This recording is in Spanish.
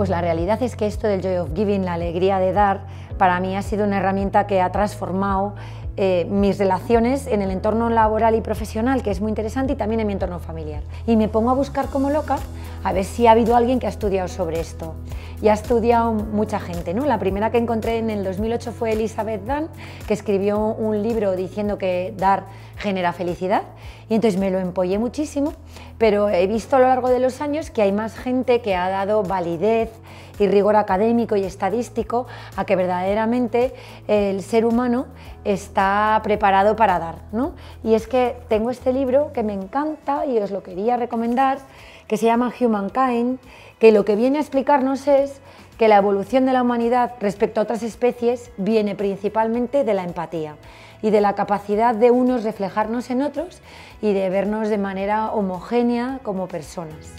Pues la realidad es que esto del Joy of Giving, la alegría de dar, para mí ha sido una herramienta que ha transformado eh, mis relaciones en el entorno laboral y profesional, que es muy interesante, y también en mi entorno familiar. Y me pongo a buscar como loca a ver si ha habido alguien que ha estudiado sobre esto. Y ha estudiado mucha gente. ¿no? La primera que encontré en el 2008 fue Elizabeth Dunn, que escribió un libro diciendo que dar genera felicidad. Y entonces me lo empollé muchísimo, pero he visto a lo largo de los años que hay más gente que ha dado validez y rigor académico y estadístico a que verdaderamente el ser humano está preparado para dar. ¿no? Y es que tengo este libro que me encanta y os lo quería recomendar, que se llama Humankind, que lo que viene a explicarnos es que la evolución de la humanidad respecto a otras especies viene principalmente de la empatía y de la capacidad de unos reflejarnos en otros y de vernos de manera homogénea como personas.